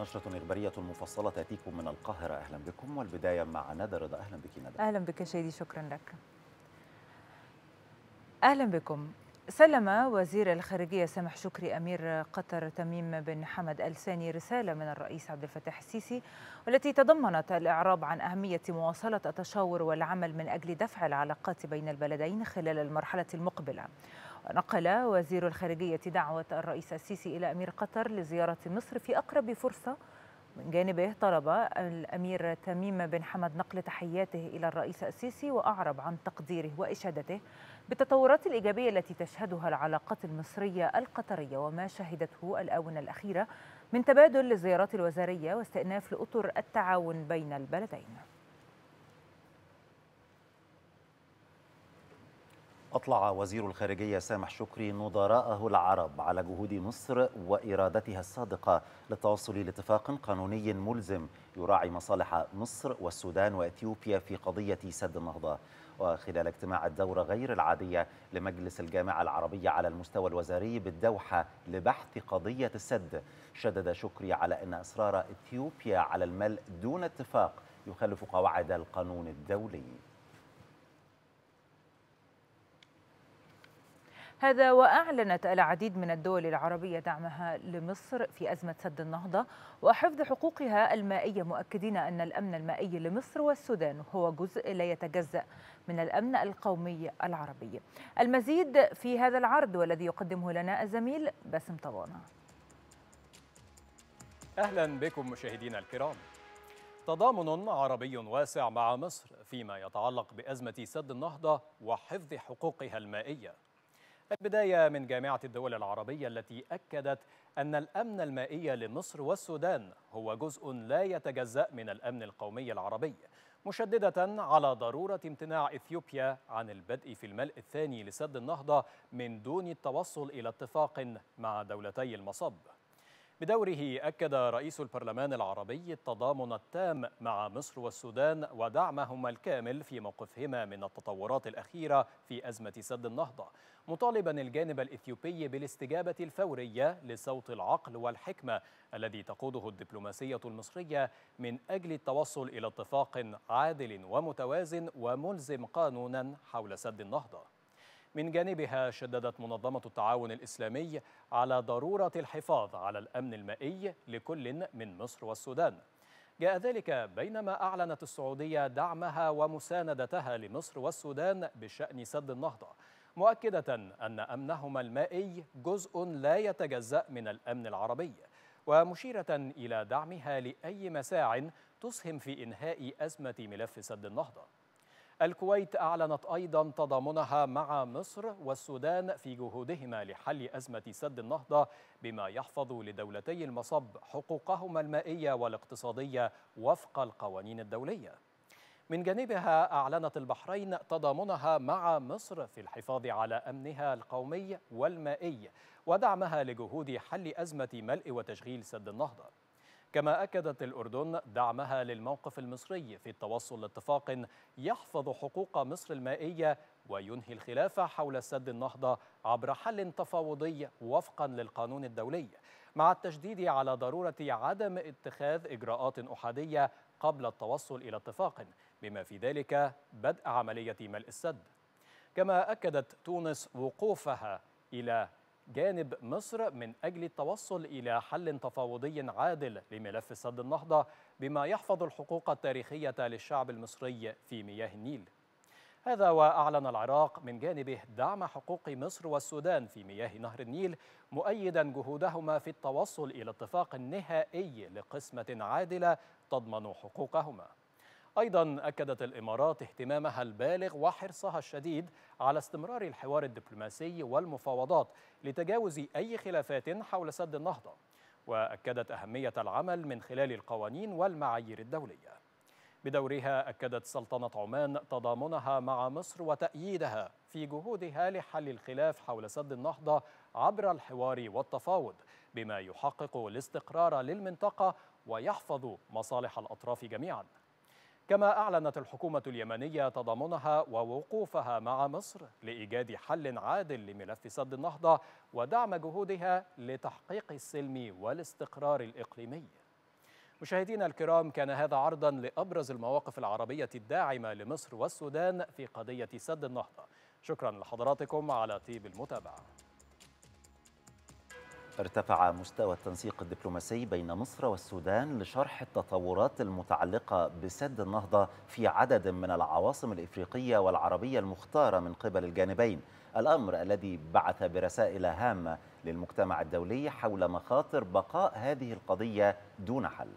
نشرة إخبارية مفصلة تأتيكم من القاهرة. أهلا بكم والبداية مع ندى رضا أهلا بك ندى أهلا بك شيدي شكرا لك. أهلا بكم. سلم وزير الخارجية سامح شكري أمير قطر تميم بن حمد الثاني رسالة من الرئيس عبد الفتاح السيسي والتي تضمنت الإعراب عن أهمية مواصلة التشاور والعمل من أجل دفع العلاقات بين البلدين خلال المرحلة المقبلة. ونقل وزير الخارجية دعوة الرئيس السيسي إلى أمير قطر لزيارة مصر في أقرب فرصة. من جانبه طلب الأمير تميم بن حمد نقل تحياته إلى الرئيس السيسي وأعرب عن تقديره وإشادته بالتطورات الإيجابية التي تشهدها العلاقات المصرية القطرية وما شهدته الآونة الأخيرة من تبادل الزيارات الوزارية واستئناف لأطر التعاون بين البلدين. أطلع وزير الخارجية سامح شكري نظراءه العرب على جهود مصر وإرادتها الصادقة للتوصل لاتفاق قانوني ملزم يراعي مصالح مصر والسودان وإثيوبيا في قضية سد النهضة. وخلال اجتماع الدورة غير العادية لمجلس الجامعة العربية على المستوى الوزاري بالدوحة لبحث قضية السد شدد شكري على أن إصرار إثيوبيا على الملء دون اتفاق يخالف قواعد القانون الدولي. هذا وأعلنت العديد من الدول العربية دعمها لمصر في أزمة سد النهضة وحفظ حقوقها المائية مؤكدين أن الأمن المائي لمصر والسودان هو جزء لا يتجزأ من الأمن القومي العربي. المزيد في هذا العرض والذي يقدمه لنا الزميل باسم طوانة أهلا بكم مشاهدينا الكرام. تضامن عربي واسع مع مصر فيما يتعلق بأزمة سد النهضة وحفظ حقوقها المائية. البداية من جامعة الدول العربية التي أكدت أن الأمن المائي لمصر والسودان هو جزء لا يتجزأ من الأمن القومي العربي مشددة على ضرورة امتناع إثيوبيا عن البدء في الملء الثاني لسد النهضة من دون التوصل إلى اتفاق مع دولتي المصب. بدوره أكد رئيس البرلمان العربي التضامن التام مع مصر والسودان ودعمهما الكامل في موقفهما من التطورات الأخيرة في أزمة سد النهضة مطالبا الجانب الإثيوبي بالاستجابة الفورية لصوت العقل والحكمة الذي تقوده الدبلوماسية المصرية من أجل التوصل إلى اتفاق عادل ومتوازن وملزم قانونا حول سد النهضة. من جانبها شددت منظمة التعاون الإسلامي على ضرورة الحفاظ على الأمن المائي لكل من مصر والسودان. جاء ذلك بينما أعلنت السعودية دعمها ومساندتها لمصر والسودان بشأن سد النهضة مؤكدة أن أمنهما المائي جزء لا يتجزأ من الأمن العربي ومشيرة إلى دعمها لأي مساع تسهم في إنهاء أزمة ملف سد النهضة. الكويت أعلنت أيضا تضامنها مع مصر والسودان في جهودهما لحل أزمة سد النهضة بما يحفظ لدولتي المصب حقوقهما المائية والاقتصادية وفق القوانين الدولية. من جانبها أعلنت البحرين تضامنها مع مصر في الحفاظ على أمنها القومي والمائي ودعمها لجهود حل أزمة ملء وتشغيل سد النهضة. كما أكدت الأردن دعمها للموقف المصري في التوصل لاتفاق يحفظ حقوق مصر المائية وينهي الخلاف حول سد النهضة عبر حل تفاوضي وفقا للقانون الدولي مع التشديد على ضرورة عدم اتخاذ إجراءات أحادية قبل التوصل إلى اتفاق بما في ذلك بدء عملية ملء السد. كما أكدت تونس وقوفها إلى جانب مصر من أجل التوصل إلى حل تفاوضي عادل لملف سد النهضة بما يحفظ الحقوق التاريخية للشعب المصري في مياه النيل. هذا وأعلن العراق من جانبه دعم حقوق مصر والسودان في مياه نهر النيل مؤيدا جهودهما في التوصل إلى اتفاق نهائي لقسمة عادلة تضمن حقوقهما. أيضا أكدت الإمارات اهتمامها البالغ وحرصها الشديد على استمرار الحوار الدبلوماسي والمفاوضات لتجاوز أي خلافات حول سد النهضة وأكدت أهمية العمل من خلال القوانين والمعايير الدولية. بدورها أكدت سلطنة عمان تضامنها مع مصر وتأييدها في جهودها لحل الخلاف حول سد النهضة عبر الحوار والتفاوض بما يحقق الاستقرار للمنطقة ويحفظ مصالح الأطراف جميعاً. كما أعلنت الحكومة اليمنية تضامنها ووقوفها مع مصر لإيجاد حل عادل لملف سد النهضة ودعم جهودها لتحقيق السلم والاستقرار الإقليمي. مشاهدينا الكرام كان هذا عرضا لأبرز المواقف العربية الداعمة لمصر والسودان في قضية سد النهضة. شكرا لحضراتكم على طيب المتابعة. ارتفع مستوى التنسيق الدبلوماسي بين مصر والسودان لشرح التطورات المتعلقة بسد النهضة في عدد من العواصم الإفريقية والعربية المختارة من قبل الجانبين. الأمر الذي بعث برسائل هامة للمجتمع الدولي حول مخاطر بقاء هذه القضية دون حل.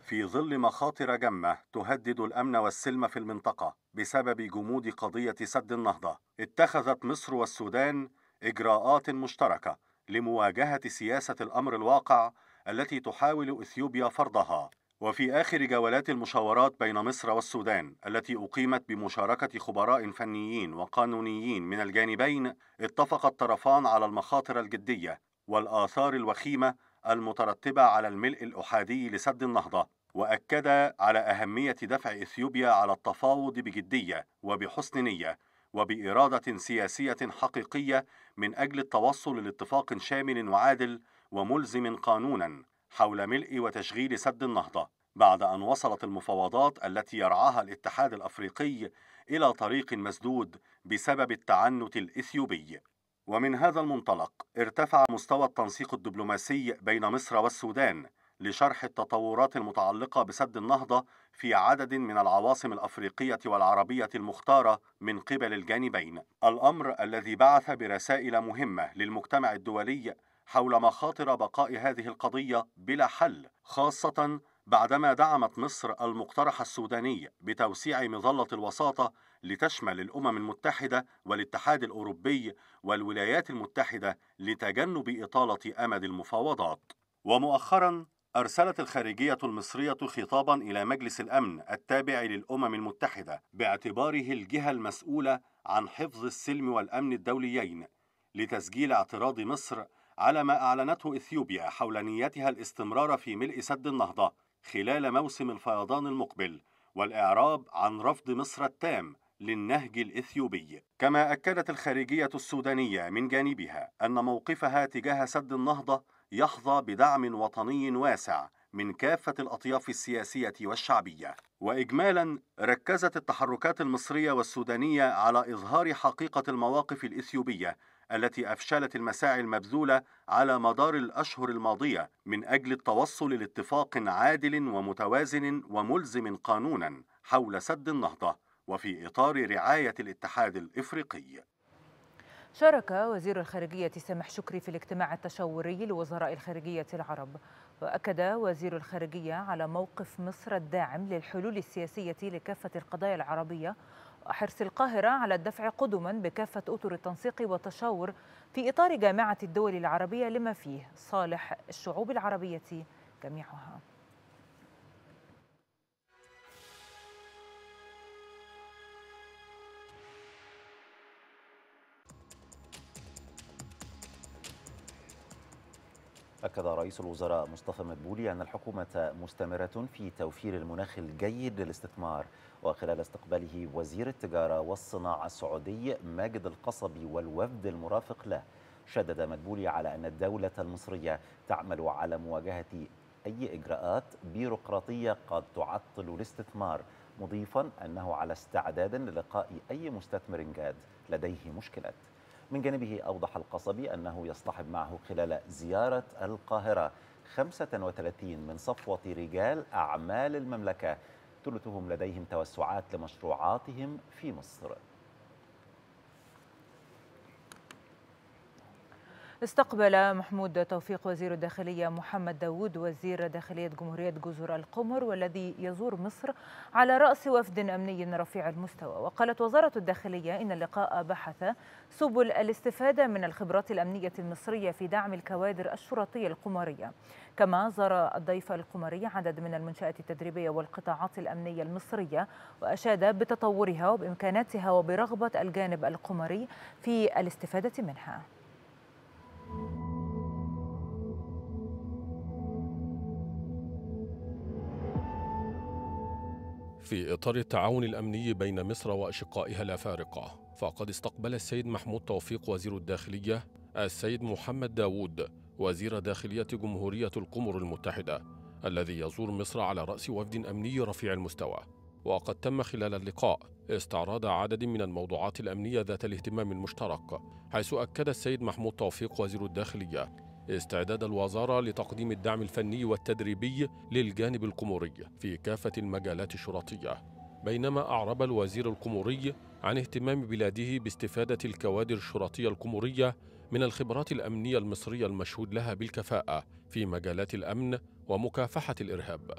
في ظل مخاطر جمة تهدد الأمن والسلم في المنطقة بسبب جمود قضية سد النهضة اتخذت مصر والسودان إجراءات مشتركة لمواجهة سياسة الأمر الواقع التي تحاول إثيوبيا فرضها. وفي آخر جولات المشاورات بين مصر والسودان التي أقيمت بمشاركة خبراء فنيين وقانونيين من الجانبين اتفق الطرفان على المخاطر الجدية والآثار الوخيمة المترتبة على الملء الأحادي لسد النهضة. وأكد على أهمية دفع إثيوبيا على التفاوض بجدية وبحسن نية وبإرادة سياسية حقيقية من أجل التوصل لاتفاق شامل وعادل وملزم قانونا حول ملء وتشغيل سد النهضة بعد أن وصلت المفاوضات التي يرعاها الاتحاد الأفريقي إلى طريق مسدود بسبب التعنت الإثيوبي. ومن هذا المنطلق ارتفع مستوى التنسيق الدبلوماسي بين مصر والسودان لشرح التطورات المتعلقة بسد النهضة في عدد من العواصم الأفريقية والعربية المختارة من قبل الجانبين. الأمر الذي بعث برسائل مهمة للمجتمع الدولي حول مخاطر بقاء هذه القضية بلا حل خاصة بعدما دعمت مصر المقترح السوداني بتوسيع مظلة الوساطة لتشمل الأمم المتحدة والاتحاد الأوروبي والولايات المتحدة لتجنب إطالة أمد المفاوضات. ومؤخرا أرسلت الخارجية المصرية خطابا إلى مجلس الأمن التابع للأمم المتحدة باعتباره الجهة المسؤولة عن حفظ السلم والأمن الدوليين لتسجيل اعتراض مصر على ما أعلنته إثيوبيا حول نيتها الاستمرار في ملء سد النهضة خلال موسم الفيضان المقبل والإعراب عن رفض مصر التام للنهج الإثيوبي. كما أكدت الخارجية السودانية من جانبها أن موقفها تجاه سد النهضة يحظى بدعم وطني واسع من كافة الأطياف السياسية والشعبية. وإجمالا ركزت التحركات المصرية والسودانية على إظهار حقيقة المواقف الإثيوبية التي أفشلت المساعي المبذولة على مدار الأشهر الماضية من أجل التوصل لاتفاق عادل ومتوازن وملزم قانونا حول سد النهضة وفي إطار رعاية الاتحاد الإفريقي. شارك وزير الخارجية سامح شكري في الاجتماع التشاوري لوزراء الخارجية العرب. وأكد وزير الخارجية على موقف مصر الداعم للحلول السياسية لكافة القضايا العربية. وحرص القاهرة على الدفع قدما بكافة أطر التنسيق والتشاور في إطار جامعة الدول العربية لما فيه صالح الشعوب العربية جميعها. أكد رئيس الوزراء مصطفى مدبولي أن الحكومة مستمرة في توفير المناخ الجيد للاستثمار. وخلال استقباله وزير التجارة والصناعة السعودي ماجد القصبي والوفد المرافق له شدد مدبولي على أن الدولة المصرية تعمل على مواجهة أي إجراءات بيروقراطية قد تعطل الاستثمار مضيفا أنه على استعداد للقاء أي مستثمر جاد لديه مشكلات. من جانبه أوضح القصبي أنه يصطحب معه خلال زيارة القاهرة. 35 من صفوة رجال أعمال المملكة. ثلثهم لديهم توسعات لمشروعاتهم في مصر. استقبل محمود توفيق وزير الداخلية محمد داود وزير داخلية جمهورية جزر القمر والذي يزور مصر على رأس وفد أمني رفيع المستوى. وقالت وزارة الداخلية إن اللقاء بحث سبل الاستفادة من الخبرات الأمنية المصرية في دعم الكوادر الشرطية القمرية. كما زار الضيف القمري عدد من المنشآت التدريبية والقطاعات الأمنية المصرية وأشاد بتطورها وبإمكاناتها وبرغبة الجانب القمري في الاستفادة منها. في إطار التعاون الأمني بين مصر وأشقائها الأفارقة فقد استقبل السيد محمود توفيق وزير الداخلية السيد محمد داوود وزير داخلية جمهورية القمر المتحدة الذي يزور مصر على رأس وفد أمني رفيع المستوى. وقد تم خلال اللقاء استعراض عدد من الموضوعات الأمنية ذات الاهتمام المشترك حيث أكد السيد محمود توفيق وزير الداخلية استعداد الوزارة لتقديم الدعم الفني والتدريبي للجانب القموري في كافة المجالات الشرطية بينما أعرب الوزير القموري عن اهتمام بلاده باستفادة الكوادر الشرطية القمورية من الخبرات الأمنية المصرية المشهود لها بالكفاءة في مجالات الأمن ومكافحة الإرهاب.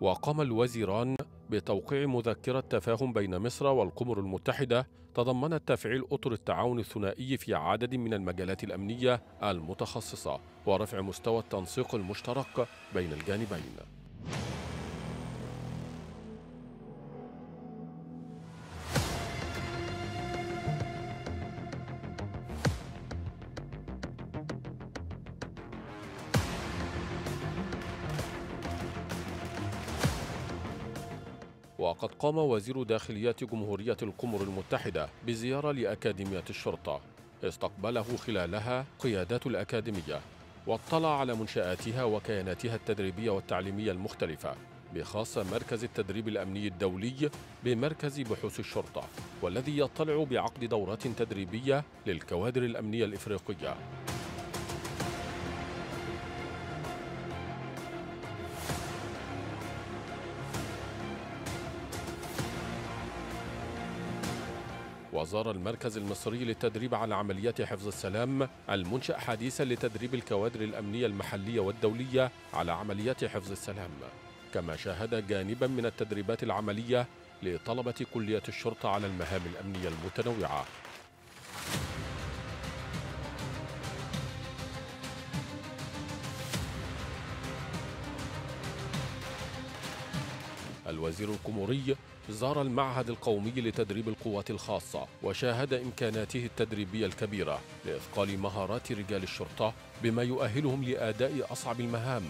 وقام الوزيران بتوقيع مذكرة تفاهم بين مصر والقمر المتحدة تضمنت تفعيل أطر التعاون الثنائي في عدد من المجالات الأمنية المتخصصة ورفع مستوى التنسيق المشترك بين الجانبين. وقد قام وزير داخلية جمهورية القمر المتحدة بزيارة لأكاديمية الشرطة. استقبله خلالها قيادات الأكاديمية واطلع على منشآتها وكياناتها التدريبية والتعليمية المختلفة بخاصة مركز التدريب الأمني الدولي بمركز بحوث الشرطة والذي يطلع بعقد دورات تدريبية للكوادر الأمنية الإفريقية. وزار المركز المصري للتدريب على عمليات حفظ السلام المنشأ حديثا لتدريب الكوادر الأمنية المحلية والدولية على عمليات حفظ السلام. كما شاهد جانبا من التدريبات العملية لطلبة كلية الشرطة على المهام الأمنية المتنوعة. الوزير الكوموري زار المعهد القومي لتدريب القوات الخاصة وشاهد إمكاناته التدريبية الكبيرة لإثقال مهارات رجال الشرطة بما يؤهلهم لأداء أصعب المهام.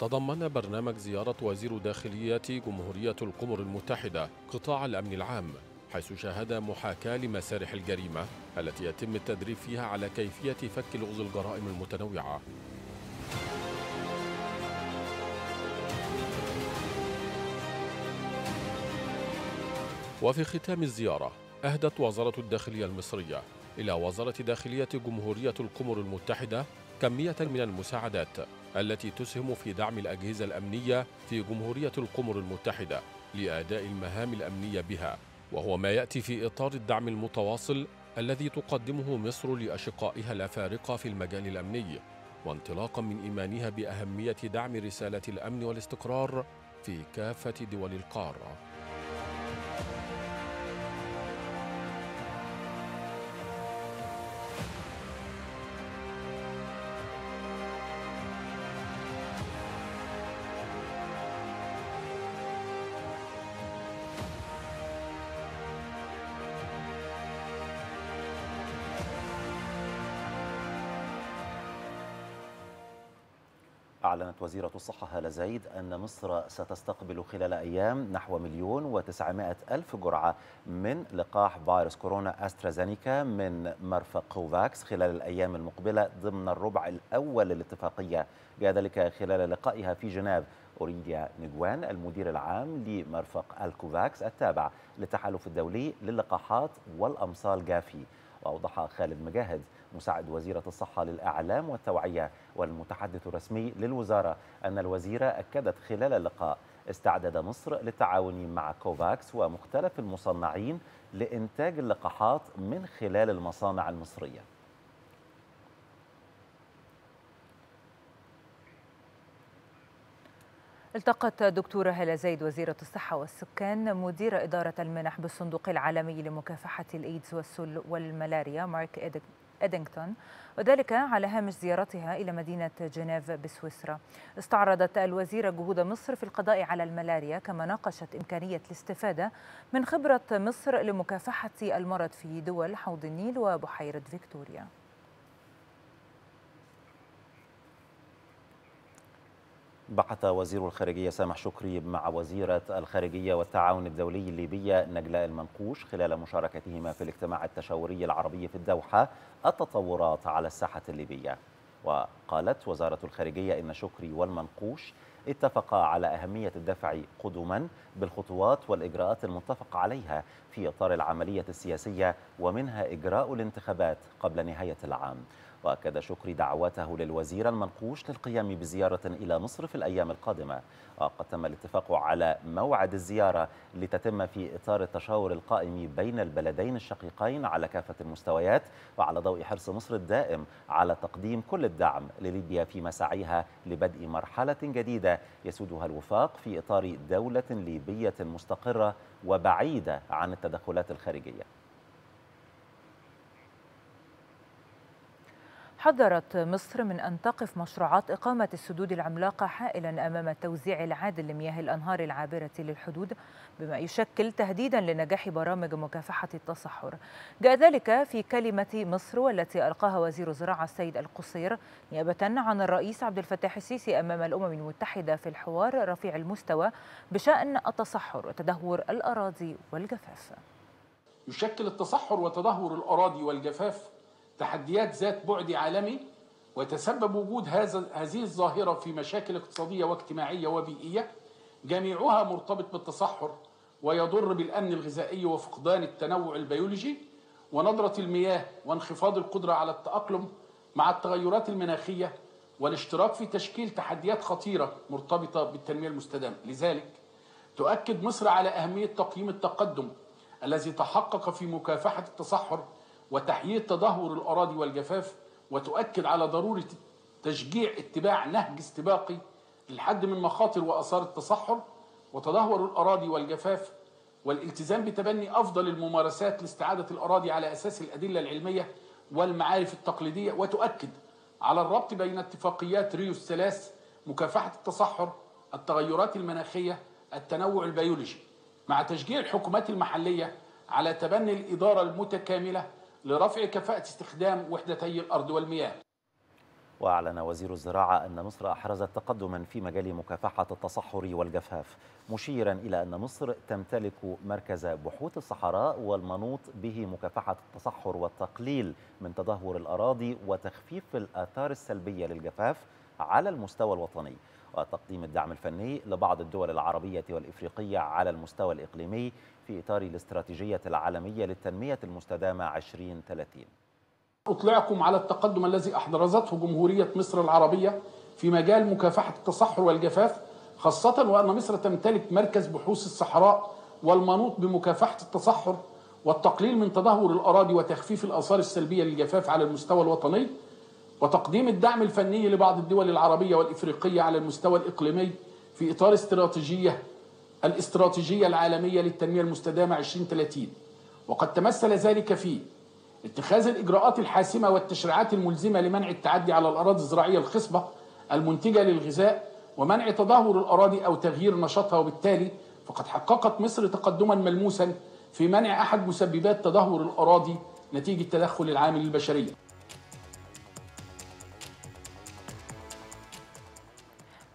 تضمن برنامج زيارة وزير داخلية جمهورية القمر المتحدة قطاع الأمن العام. حيث شاهد محاكاة لمسارح الجريمة التي يتم التدريب فيها على كيفية فك لغز الجرائم المتنوعة. وفي ختام الزيارة أهدت وزارة الداخلية المصرية إلى وزارة داخلية جمهورية القمر المتحدة كمية من المساعدات التي تسهم في دعم الأجهزة الأمنية في جمهورية القمر المتحدة لأداء المهام الأمنية بها. وهو ما يأتي في إطار الدعم المتواصل الذي تقدمه مصر لأشقائها الأفارقة في المجال الأمني وانطلاقا من إيمانها بأهمية دعم رسالة الأمن والاستقرار في كافة دول القارة. أعلنت وزيرة الصحة هالة زايد أن مصر ستستقبل خلال أيام نحو مليون وتسعمائة ألف جرعة من لقاح فيروس كورونا أسترازينيكا من مرفق كوفاكس خلال الأيام المقبلة ضمن الربع الأول للاتفاقية. بذلك خلال لقائها في جنيف أوريليا نيجوان المدير العام لمرفق الكوفاكس التابع للتحالف الدولي للقاحات والأمصال جافي. وأوضح خالد مجاهد مساعد وزيرة الصحة للإعلام والتوعية والمتحدث الرسمي للوزارة أن الوزيرة أكدت خلال اللقاء استعداد مصر للتعاون مع كوفاكس ومختلف المصنعين لإنتاج اللقاحات من خلال المصانع المصرية. التقت دكتورة هلا زيد وزيرة الصحة والسكان مدير إدارة المنح بالصندوق العالمي لمكافحة الإيدز والسل والملاريا مارك إدينغتون وذلك على هامش زيارتها إلى مدينة جنيف بسويسرا. استعرضت الوزيرة جهود مصر في القضاء على الملاريا كما ناقشت إمكانية الاستفادة من خبرة مصر لمكافحة المرض في دول حوض النيل وبحيرة فيكتوريا. بحث وزير الخارجية سامح شكري مع وزيرة الخارجية والتعاون الدولي الليبية نجلاء المنقوش خلال مشاركتهما في الاجتماع التشاوري العربي في الدوحة التطورات على الساحة الليبية. وقالت وزارة الخارجية إن شكري والمنقوش اتفقا على أهمية الدفع قدما بالخطوات والإجراءات المتفق عليها في إطار العملية السياسية ومنها إجراء الانتخابات قبل نهاية العام. وأكد شكري دعوته للوزير المنقوش للقيام بزيارة إلى مصر في الأيام القادمة. وقد تم الاتفاق على موعد الزيارة لتتم في إطار التشاور القائم بين البلدين الشقيقين على كافة المستويات وعلى ضوء حرص مصر الدائم على تقديم كل الدعم لليبيا في مساعيها لبدء مرحلة جديدة يسودها الوفاق في إطار دولة ليبية مستقرة وبعيدة عن التدخلات الخارجية. حذرت مصر من أن تقف مشروعات إقامة السدود العملاقة حائلا أمام التوزيع العادل لمياه الأنهار العابرة للحدود بما يشكل تهديدا لنجاح برامج مكافحة التصحر. جاء ذلك في كلمة مصر والتي ألقاها وزير الزراعة السيد القصير نيابة عن الرئيس عبد الفتاح السيسي أمام الأمم المتحدة في الحوار رفيع المستوى بشأن التصحر وتدهور الأراضي والجفاف. يشكل التصحر وتدهور الأراضي والجفاف تحديات ذات بعد عالمي ويتسبب وجود هذا هذه الظاهرة في مشاكل اقتصادية واجتماعية وبيئية. جميعها مرتبط بالتصحر ويضر بالأمن الغذائي وفقدان التنوع البيولوجي ونضرة المياه وانخفاض القدرة على التأقلم مع التغيرات المناخية والاشتراك في تشكيل تحديات خطيرة مرتبطة بالتنمية المستدامة. لذلك تؤكد مصر على أهمية تقييم التقدم الذي تحقق في مكافحة التصحر وتحييد تدهور الأراضي والجفاف وتؤكد على ضرورة تشجيع اتباع نهج استباقي للحد من مخاطر وآثار التصحر وتدهور الأراضي والجفاف والالتزام بتبني أفضل الممارسات لاستعادة الأراضي على أساس الأدلة العلمية والمعارف التقليدية. وتؤكد على الربط بين اتفاقيات ريو الثلاث مكافحة التصحر التغيرات المناخية التنوع البيولوجي مع تشجيع الحكومات المحلية على تبني الإدارة المتكاملة لرفع كفاءة استخدام وحدتي الأرض والمياه. وأعلن وزير الزراعة أن مصر أحرزت تقدما في مجال مكافحة التصحر والجفاف مشيرا إلى أن مصر تمتلك مركز بحوث الصحراء والمنوط به مكافحة التصحر والتقليل من تدهور الأراضي وتخفيف الآثار السلبية للجفاف على المستوى الوطني. وتقديم الدعم الفني لبعض الدول العربية والإفريقية على المستوى الإقليمي في إطار الاستراتيجية العالمية للتنمية المستدامة 2030 أطلعكم على التقدم الذي أحرزته جمهورية مصر العربية في مجال مكافحة التصحر والجفاف خاصة وأن مصر تمتلك مركز بحوث الصحراء والمنوط بمكافحة التصحر والتقليل من تدهور الأراضي وتخفيف الآثار السلبية للجفاف على المستوى الوطني. وتقديم الدعم الفني لبعض الدول العربية والإفريقية على المستوى الإقليمي في إطار استراتيجية الاستراتيجية العالمية للتنمية المستدامة 2030 وقد تمثل ذلك في اتخاذ الإجراءات الحاسمة والتشريعات الملزمة لمنع التعدي على الأراضي الزراعية الخصبة المنتجة للغذاء ومنع تدهور الأراضي أو تغيير نشاطها وبالتالي فقد حققت مصر تقدما ملموسا في منع أحد مسببات تدهور الأراضي نتيجة تدخل العامل البشرية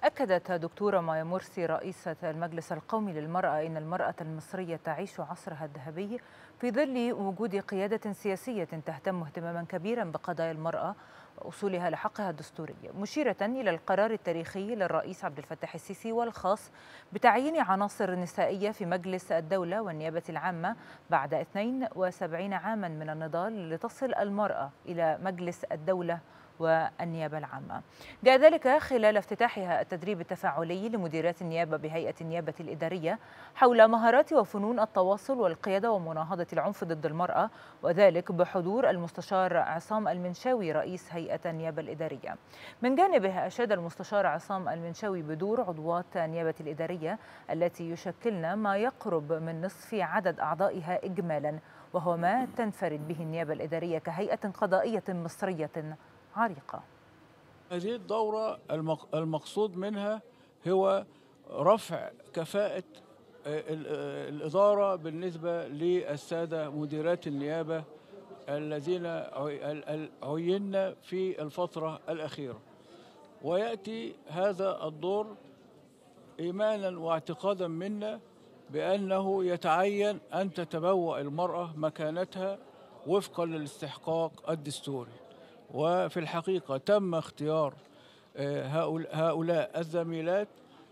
أكدت دكتورة مايا مرسي رئيسة المجلس القومي للمرأة إن المرأة المصرية تعيش عصرها الذهبي في ظل وجود قيادة سياسية تهتم اهتماما كبيرا بقضايا المرأة وأصولها لحقها الدستوري. مشيرة إلى القرار التاريخي للرئيس عبد الفتاح السيسي والخاص بتعيين عناصر نسائية في مجلس الدولة والنيابة العامة بعد 72 عاما من النضال لتصل المرأة إلى مجلس الدولة والنيابة العامة. جاء ذلك خلال افتتاحها التدريب التفاعلي لمديرات النيابة بهيئة النيابة الإدارية حول مهارات وفنون التواصل والقيادة ومناهضة العنف ضد المرأة وذلك بحضور المستشار عصام المنشاوي رئيس هيئة النيابة الإدارية. من جانبه أشاد المستشار عصام المنشاوي بدور عضوات النيابة الإدارية التي يشكلن ما يقرب من نصف عدد أعضائها إجمالا وهو ما تنفرد به النيابة الإدارية كهيئة قضائية مصرية عريقة. هذه الدورة المقصود منها هو رفع كفاءة الإدارة بالنسبة للسادة مديرات النيابة الذين عينا في الفترة الأخيرة. ويأتي هذا الدور إيمانا واعتقادا منا بأنه يتعين أن تتبوأ المرأة مكانتها وفقا للاستحقاق الدستوري. وفي الحقيقة تم اختيار آه، هؤل- هؤلاء الزميلات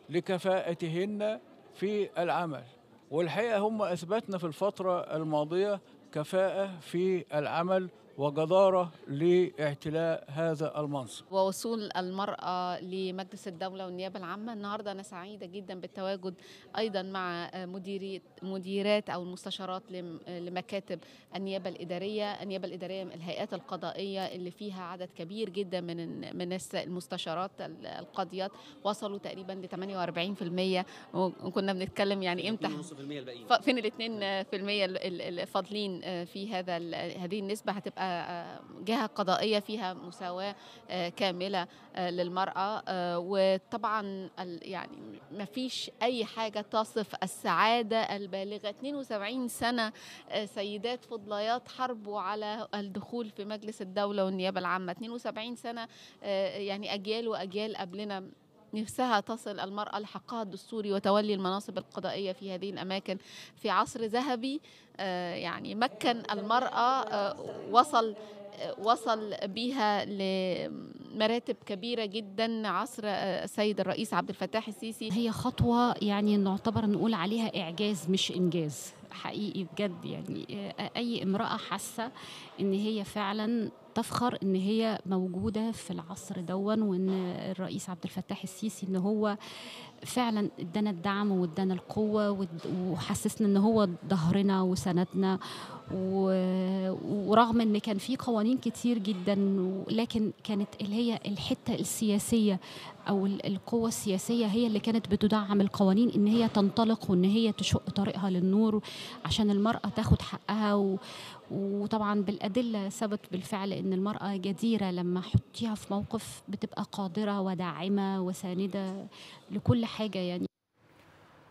لكفاءتهن في العمل. والحقيقة هم أثبتنا في الفترة الماضية كفاءة في العمل وجدارة لاعتلاء هذا المنصب. ووصول المرأة لمجلس الدولة والنيابة العامة. النهاردة أنا سعيدة جدا بالتواجد أيضا مع مديري مديرات أو المستشارات لم- لمكاتب النيابة الإدارية. النيابة الإدارية من الهيئات القضائية اللي فيها عدد كبير جدا من من المستشارات ال- القاضيات. وصلوا تقريبا ل 48% وكنا بنتكلم يعني إمتى؟ فين ال 2% ال- ال- الفاضلين في هذا هذه النسبة؟ هتبقى جهة قضائية فيها مساواة آه، كاملة آه، للمرأة. آه، وطبعا يعني ما فيش أي حاجة تصف السعادة البالغة. 72 سنة آه، سيدات فضليات حربوا على الدخول في مجلس الدولة والنيابة العامة. 72 سنة آه، يعني أجيال وأجيال قبلنا. نفسها تصل المرأة لحقها الدستوري وتولي المناصب القضائية في هذه الأماكن. في عصر ذهبي آه، يعني مكن المرأة آه، وصل آه، وصل بها لمراتب كبيرة جدا. عصر السيد الرئيس عبد الفتاح السيسي. هي خطوة يعني نعتبر نقول عليها إعجاز مش إنجاز. حقيقي بجد يعني أي امرأة حاسة إن هي فعلا تفخر إن هي موجودة في العصر دون وإن الرئيس عبد الفتاح السيسي إن هو فعلا إدانا الدعم وإدانا القوة ود- وحسسنا إن هو ظهرنا وسندنا. ورغم إن كان في قوانين كتير جدا لكن كانت اللي هي الحتة السياسية أو ال- القوة السياسية هي اللي كانت بتدعم القوانين إن هي تنطلق وإن هي تشق طريقها للنور عشان المرأة تاخد حقها وطبعا بالأدلة ثبت بالفعل إن المرأة جديرة لما حطيها في موقف بتبقى قادرة وداعمة وساندة لكل حاجة يعني.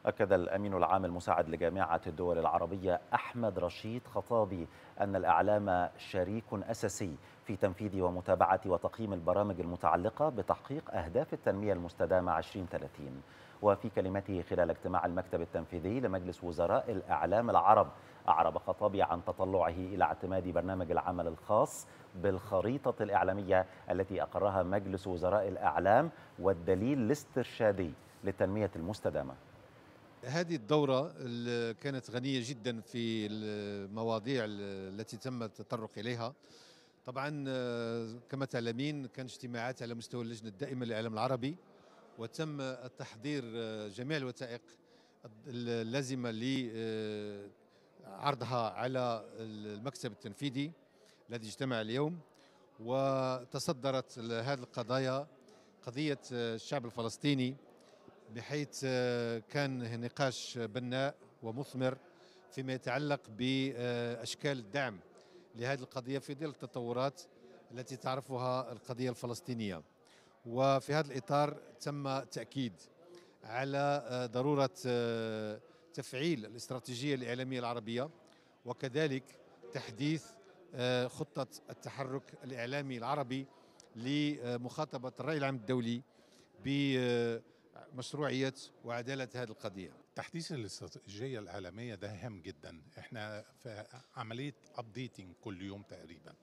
أكد الأمين العام المساعد لجامعة الدول العربية أحمد رشيد خطابي أن الإعلام شريك أساسي في تنفيذ ومتابعة وتقييم البرامج المتعلقة بتحقيق أهداف التنمية المستدامة 2030 وفي كلمته خلال اجتماع المكتب التنفيذي لمجلس وزراء الإعلام العرب أعرب خطابي عن تطلعه إلى اعتماد برنامج العمل الخاص بالخريطة الإعلامية التي أقرها مجلس وزراء الإعلام والدليل الاسترشادي للتنمية المستدامة. هذه الدورة ال- كانت غنية جدا في المواضيع ال- التي تم التطرق إليها. طبعا آه، كما تعلمين كان اجتماعات على مستوى اللجنة الدائمة للإعلام العربي وتم التحضير آه، جميع الوثائق اللازمة لعرضها على المكتب التنفيذي الذي اجتمع اليوم. وتصدرت هذه القضايا قضية آه، الشعب الفلسطيني بحيث آه، كان نقاش بناء ومثمر فيما يتعلق بأشكال الدعم لهذه القضية في ظل التطورات التي تعرفها القضية الفلسطينية. وفي هذا الإطار تم تأكيد على آه، ضرورة آه، تفعيل الاستراتيجية الإعلامية العربية وكذلك تحديث خطة التحرك الإعلامي العربي لمخاطبة الرأي العام الدولي بمشروعية وعدالة هذه القضية. تحديث الاستراتيجية الاعلاميه ده هام جدا. إحنا في عملية ابديتنج كل يوم تقريبا.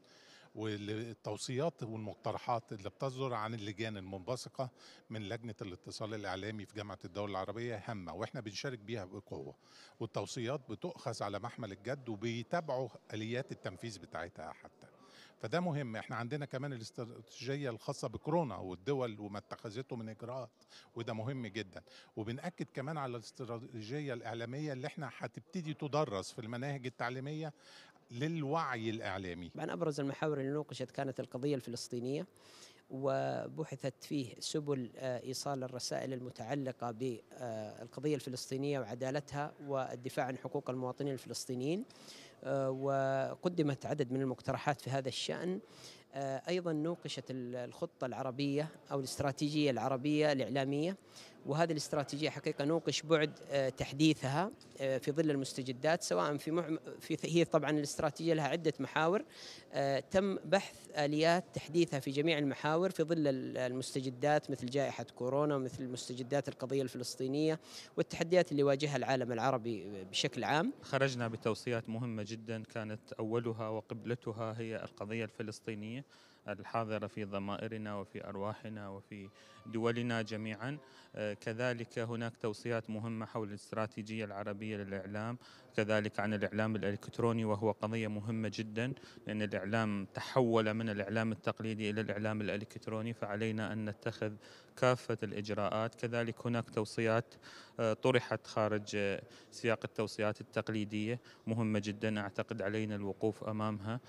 والتوصيات والمقترحات اللي بتصدر عن اللجان المنبثقة من لجنة الاتصال الإعلامي في جامعة الدول العربية هامة وإحنا بنشارك بيها بقوة. والتوصيات بتؤخذ على محمل الجد وبيتابعوا آليات التنفيذ بتاعتها حتى فده مهم. إحنا عندنا كمان الاستراتيجية الخاصة بكورونا والدول وما اتخذته من إجراءات وده مهم جدا. وبنأكد كمان على الاستراتيجية الإعلامية اللي إحنا هتبتدي تدرس في المناهج التعليمية للوعي الإعلامي. عن أبرز المحاور اللي نوقشت كانت القضية الفلسطينية وبحثت فيه سبل آه، إيصال الرسائل المتعلقة بالقضية الفلسطينية وعدالتها والدفاع عن حقوق المواطنين الفلسطينيين. آه، وقدمت عدد من المقترحات في هذا الشأن. آه، أيضا نوقشت ال- الخطة العربية أو الاستراتيجية العربية الإعلامية. وهذه الاستراتيجية حقيقة نوقش بعد تحديثها في ظل المستجدات سواء في, مع... في هي طبعا الاستراتيجية لها عدة محاور تم بحث آليات تحديثها في جميع المحاور في ظل المستجدات مثل جائحة كورونا مثل مستجدات القضية الفلسطينية والتحديات اللي يواجهها العالم العربي بشكل عام. خرجنا بتوصيات مهمة جدا كانت أولها وقبلتها هي القضية الفلسطينية الحاضرة في ضمائرنا وفي أرواحنا وفي دولنا جميعا. كذلك هناك توصيات مهمة حول الاستراتيجية العربية للإعلام كذلك عن الإعلام الإلكتروني وهو قضية مهمة جدا لأن الإعلام تحول من الإعلام التقليدي إلى الإعلام الإلكتروني فعلينا أن نتخذ كافة الإجراءات. كذلك هناك توصيات طرحت خارج سياق التوصيات التقليدية مهمة جدا أعتقد علينا الوقوف أمامها.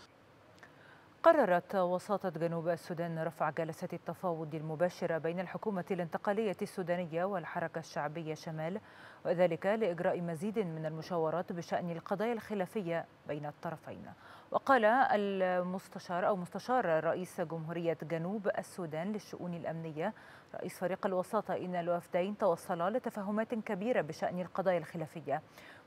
قررت وساطة جنوب السودان رفع جلسات التفاوض المباشرة بين الحكومة الانتقالية السودانية والحركة الشعبية شمال وذلك لإجراء مزيد من المشاورات بشأن القضايا الخلافية بين الطرفين. وقال المستشار أو مستشار رئيس جمهورية جنوب السودان للشؤون الأمنية رئيس فريق الوساطة إن الوفدين توصلا لتفاهمات كبيرة بشأن القضايا الخلافية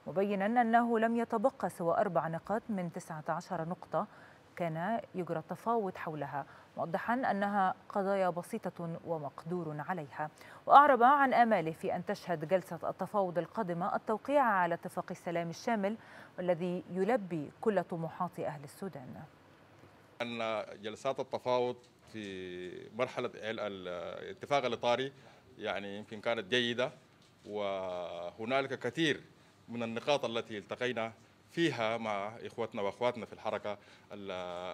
مبينا أنه لم يتبقى سوى أربع نقاط من 19 نقطة كان يجرى التفاوض حولها موضحا أنها قضايا بسيطة ومقدور عليها وأعرب عن اماله في أن تشهد جلسة التفاوض القادمة التوقيع على اتفاق السلام الشامل والذي يلبي كل طموحات أهل السودان. أن جلسات التفاوض في مرحلة الاتفاق الإطاري يعني يمكن كانت جيدة وهنالك كثير من النقاط التي التقينا فيها مع إخوتنا وأخواتنا في الحركة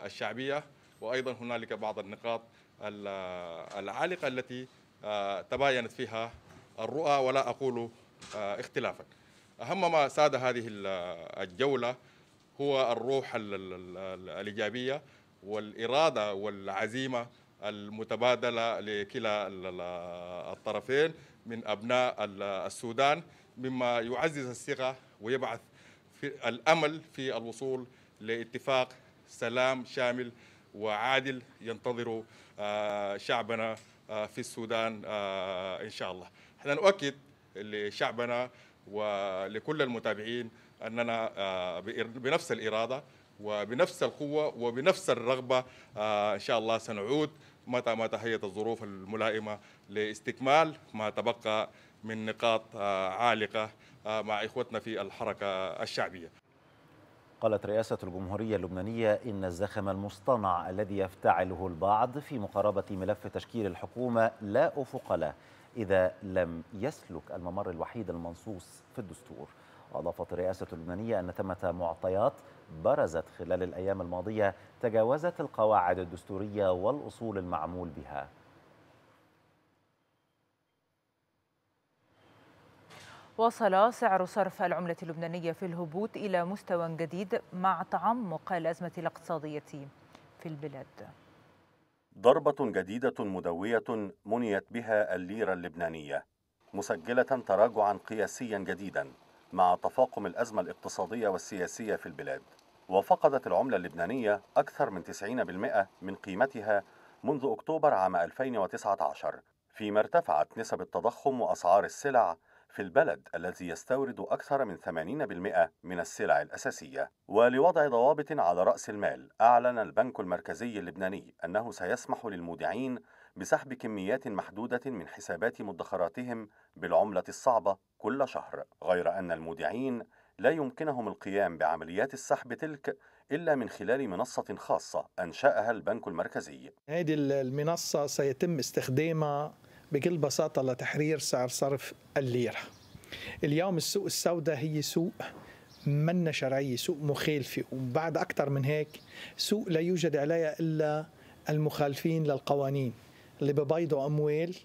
الشعبية وأيضا هنالك بعض النقاط العالقة التي تباينت فيها الرؤى ولا أقول اختلافا. أهم ما ساد هذه الجولة هو الروح الإيجابية والإرادة والعزيمة المتبادلة لكلا الطرفين من أبناء السودان مما يعزز الثقة ويبعث في الأمل في الوصول لاتفاق سلام شامل وعادل ينتظر شعبنا في السودان إن شاء الله. إحنا نؤكد لشعبنا ولكل المتابعين أننا بنفس الإرادة وبنفس القوة وبنفس الرغبة إن شاء الله سنعود متى ما تهيأت الظروف الملائمة لاستكمال ما تبقى من نقاط عالقة مع إخوتنا في الحركة الشعبية. قالت رئاسة الجمهورية اللبنانية إن الزخم المصطنع الذي يفتعله البعض في مقاربة ملف تشكيل الحكومة لا أفق له إذا لم يسلك الممر الوحيد المنصوص في الدستور. وأضافت الرئاسة اللبنانية أن ثمة معطيات برزت خلال الأيام الماضية تجاوزت القواعد الدستورية والأصول المعمول بها. وصل سعر صرف العملة اللبنانية في الهبوط إلى مستوى جديد مع تعمق الأزمة الاقتصادية في البلاد. ضربة جديدة مدوية منيت بها الليرة اللبنانية مسجلة تراجعا قياسيا جديدا مع تفاقم الأزمة الاقتصادية والسياسية في البلاد. وفقدت العملة اللبنانية أكثر من 90% من قيمتها منذ أكتوبر عام 2019 فيما ارتفعت نسب التضخم وأسعار السلع في البلد الذي يستورد أكثر من 80% من السلع الأساسية ولوضع ضوابط على رأس المال أعلن البنك المركزي اللبناني أنه سيسمح للمودعين بسحب كميات محدودة من حسابات مدخراتهم بالعملة الصعبة كل شهر غير أن المودعين لا يمكنهم القيام بعمليات السحب تلك إلا من خلال منصة خاصة أنشأها البنك المركزي. هذه المنصة سيتم استخدامها بكل بساطة لتحرير سعر صرف الليرة. اليوم السوق السوداء هي سوق منا شرعية سوق مخالفة وبعد أكثر من هيك سوق لا يوجد عليها إلا المخالفين للقوانين اللي ببيضوا أموال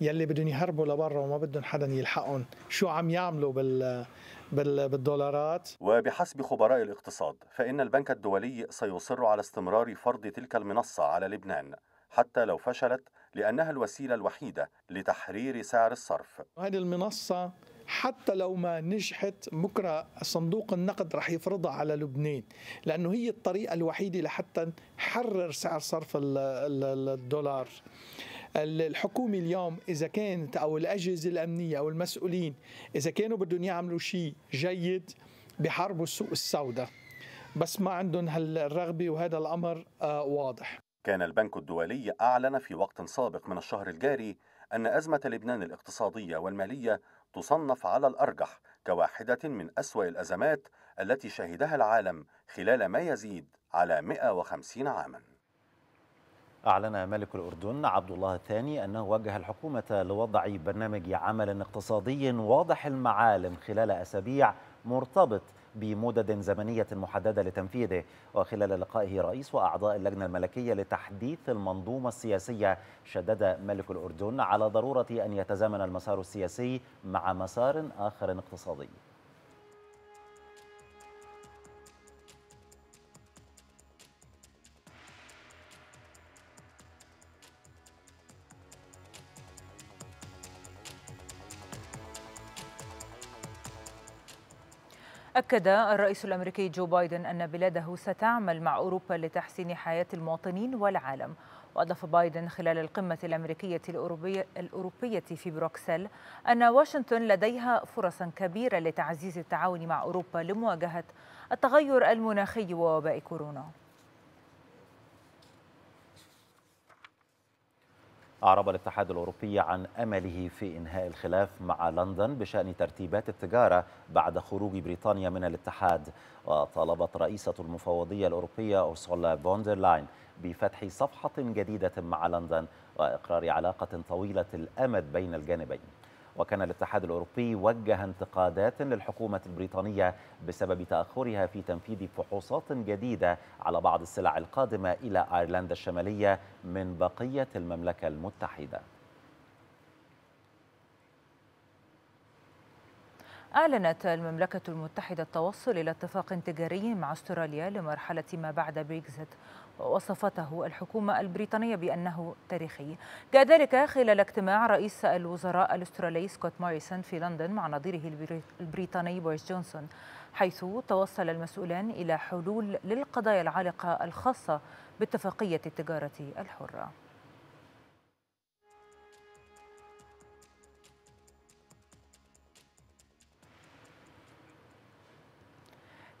يلي بدهم يهربوا لبرا وما بدهم حدا يلحقهم. شو عم يعملوا بال بالدولارات؟ وبحسب خبراء الاقتصاد فإن البنك الدولي سيصر على استمرار فرض تلك المنصة على لبنان حتى لو فشلت لأنها الوسيلة الوحيدة لتحرير سعر الصرف. هذه المنصة حتى لو ما نجحت بكرة صندوق النقد رح يفرضها على لبنان لأنه هي الطريقة الوحيدة لحتى نحرر سعر صرف الدولار. الحكومة اليوم إذا كانت أو الأجهزة الأمنية أو المسؤولين إذا كانوا بدهم يعملوا شيء جيد بحاربوا السوق السوداء. بس ما عندهم هالرغبة وهذا الأمر واضح. كان البنك الدولي أعلن في وقت سابق من الشهر الجاري أن أزمة لبنان الاقتصادية والمالية تصنف على الأرجح كواحدة من أسوأ الأزمات التي شهدها العالم خلال ما يزيد على 150 عاماً. أعلن ملك الأردن عبد الله الثاني أنه وجه الحكومة لوضع برنامج عمل اقتصادي واضح المعالم خلال أسابيع مرتبط بمدد زمنية محددة لتنفيذه. وخلال لقائه رئيس وأعضاء اللجنة الملكية لتحديث المنظومة السياسية شدد ملك الأردن على ضرورة أن يتزامن المسار السياسي مع مسار آخر اقتصادي. أكد الرئيس الأمريكي جو بايدن أن بلاده ستعمل مع أوروبا لتحسين حياة المواطنين والعالم. وأضاف بايدن خلال القمة الأمريكية الأوروبية, الأوروبية في بروكسل أن واشنطن لديها فرصا كبيرة لتعزيز التعاون مع أوروبا لمواجهة التغير المناخي ووباء كورونا. أعرب الاتحاد الأوروبي عن أمله في إنهاء الخلاف مع لندن بشأن ترتيبات التجارة بعد خروج بريطانيا من الاتحاد. وطالبت رئيسة المفوضية الأوروبية أورسولا فوندرلاين بفتح صفحة جديدة مع لندن وإقرار علاقة طويلة الأمد بين الجانبين. وكان الاتحاد الأوروبي وجه انتقادات للحكومة البريطانية بسبب تأخرها في تنفيذ فحوصات جديدة على بعض السلع القادمة إلى أيرلندا الشمالية من بقية المملكة المتحدة. أعلنت المملكة المتحدة التوصل إلى اتفاق تجاري مع أستراليا لمرحلة ما بعد بريكزيت ووصفته الحكومة البريطانية بأنه تاريخي. جاء ذلك خلال اجتماع رئيس الوزراء الأسترالي سكوت موريسون في لندن مع نظيره البريطاني بوريس جونسون حيث توصل المسؤولان إلى حلول للقضايا العالقة الخاصة باتفاقية التجارة الحرة.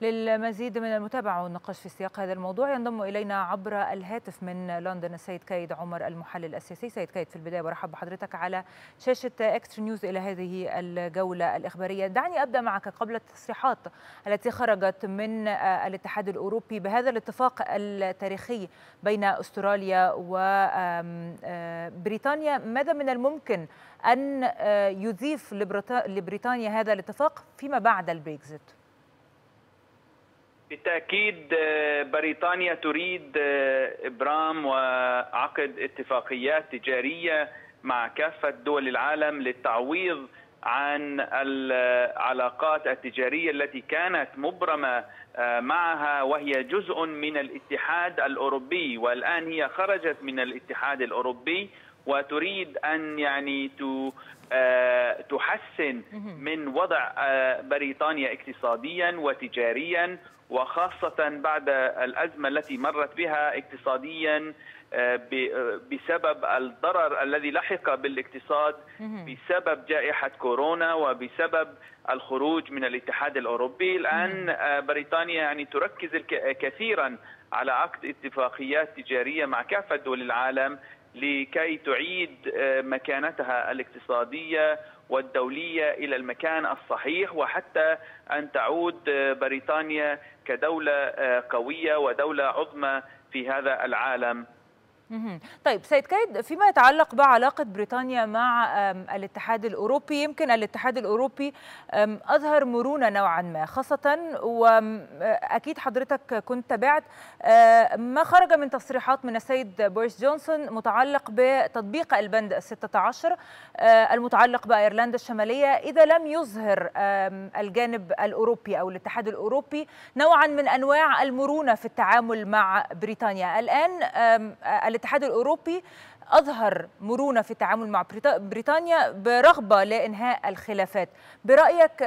للمزيد من المتابعة والنقاش في سياق هذا الموضوع. ينضم إلينا عبر الهاتف من لندن السيد كايد عمر المحلل السياسي. سيد كايد في البداية برحب بحضرتك على شاشة اكسترا نيوز إلى هذه الجولة الإخبارية. دعني أبدأ معك قبل التصريحات التي خرجت من الاتحاد الأوروبي بهذا الاتفاق التاريخي بين أستراليا وبريطانيا ماذا من الممكن أن يضيف لبريطانيا هذا الاتفاق فيما بعد البريكزيت؟ بالتأكيد بريطانيا تريد إبرام وعقد اتفاقيات تجارية مع كافة دول العالم للتعويض عن العلاقات التجارية التي كانت مبرمة معها وهي جزء من الاتحاد الأوروبي. والآن هي خرجت من الاتحاد الأوروبي وتريد أن يعني تحسن من وضع بريطانيا اقتصاديا وتجاريا وخاصة بعد الأزمة التي مرت بها اقتصاديا بسبب الضرر الذي لحق بالاقتصاد بسبب جائحة كورونا وبسبب الخروج من الاتحاد الأوروبي. الآن بريطانيا يعني تركز كثيرا على عقد اتفاقيات تجارية مع كافة دول العالم لكي تعيد مكانتها الاقتصادية والدولية إلى المكان الصحيح وحتى أن تعود بريطانيا كدولة قوية ودولة عظمى في هذا العالم. طيب سيد كايد فيما يتعلق بعلاقة بريطانيا مع الاتحاد الأوروبي يمكن الاتحاد الأوروبي أظهر مرونة نوعا ما خاصة وأكيد حضرتك كنت تابعت ما خرج من تصريحات من السيد بوريس جونسون متعلق بتطبيق البند 16 المتعلق بأيرلندا الشمالية إذا لم يظهر الجانب الأوروبي أو الاتحاد الأوروبي نوعا من أنواع المرونة في التعامل مع بريطانيا. الآن الاتحاد الأوروبي أظهر مرونة في التعامل مع بريطانيا برغبة لإنهاء الخلافات برأيك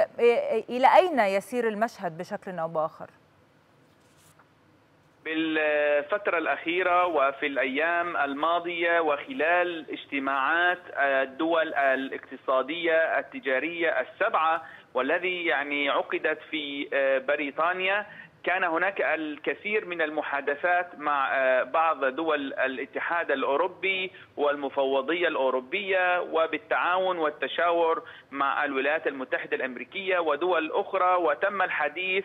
إلى أين يسير المشهد بشكل أو بآخر؟ بالفترة الأخيرة وفي الأيام الماضية وخلال اجتماعات الدول الاقتصادية التجارية السبعة والذي يعني عقدت في بريطانيا كان هناك الكثير من المحادثات مع بعض دول الاتحاد الأوروبي والمفوضية الأوروبية وبالتعاون والتشاور مع الولايات المتحدة الأمريكية ودول أخرى. وتم الحديث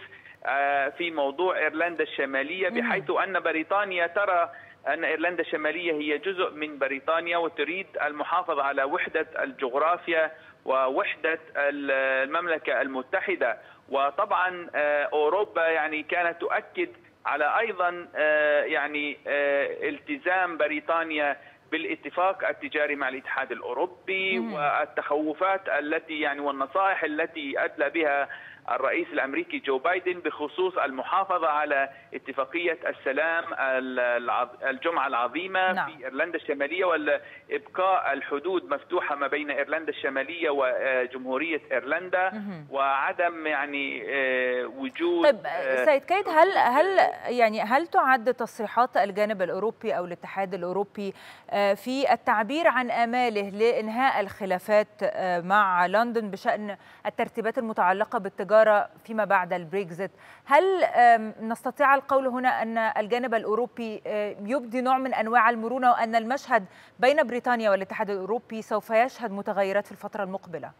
في موضوع إيرلندا الشمالية بحيث أن بريطانيا ترى أن إيرلندا الشمالية هي جزء من بريطانيا وتريد المحافظة على وحدة الجغرافيا ووحدة المملكة المتحدة. وطبعا أوروبا يعني كانت تؤكد على أيضا يعني التزام بريطانيا بالاتفاق التجاري مع الاتحاد الأوروبي والتخوفات التي يعني والنصائح التي أدلى بها الرئيس الأمريكي جو بايدن بخصوص المحافظة على اتفاقية السلام الجمعة العظيمة نعم. في إيرلندا الشمالية وابقاء الحدود مفتوحة ما بين إيرلندا الشمالية وجمهورية إيرلندا مم. وعدم يعني وجود طيب سيد كيد هل هل يعني هل تعد تصريحات الجانب الأوروبي أو الاتحاد الأوروبي في التعبير عن آماله لإنهاء الخلافات مع لندن بشأن الترتيبات المتعلقة بالتجاره التجارة فيما بعد البريكزيت هل نستطيع القول هنا أن الجانب الأوروبي يبدي نوع من أنواع المرونة وأن المشهد بين بريطانيا والاتحاد الأوروبي سوف يشهد متغيرات في الفترة المقبلة؟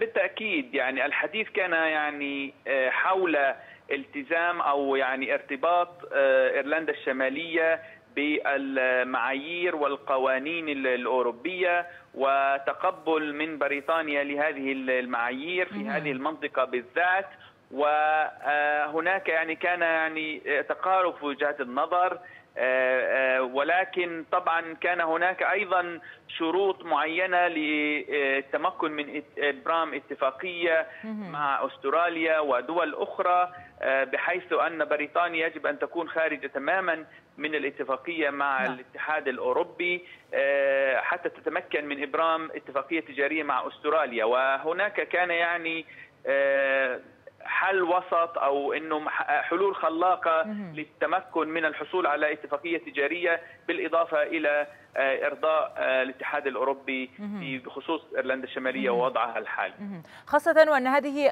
بالتأكيد يعني الحديث كان يعني حول التزام أو يعني ارتباط إيرلندا الشمالية بالمعايير والقوانين الأوروبية وتقبل من بريطانيا لهذه المعايير في هذه المنطقة بالذات. وهناك يعني كان يعني تقارب في وجهات النظر ولكن طبعا كان هناك أيضا شروط معينة للتمكن من إبرام اتفاقية مع أستراليا ودول أخرى بحيث أن بريطانيا يجب أن تكون خارجة تماما من الاتفاقية مع نعم. الاتحاد الأوروبي حتى تتمكن من إبرام اتفاقية تجارية مع أستراليا وهناك كان يعني حل وسط أو إنه حلول خلاقة للتمكن من الحصول على اتفاقية تجارية بالإضافة إلى إرضاء الاتحاد الأوروبي بخصوص إيرلندا الشمالية ووضعها الحالي. خاصة وأن هذه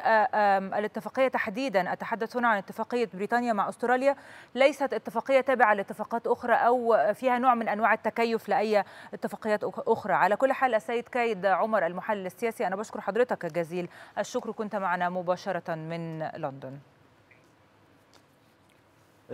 الاتفاقية تحديدا أتحدث هنا عن اتفاقية بريطانيا مع أستراليا ليست اتفاقية تابعة لاتفاقات أخرى أو فيها نوع من أنواع التكيف لأي اتفاقيات أخرى، على كل حال السيد كايد عمر المحلل السياسي أنا بشكر حضرتك جزيل الشكر. كنت معنا مباشرة من لندن.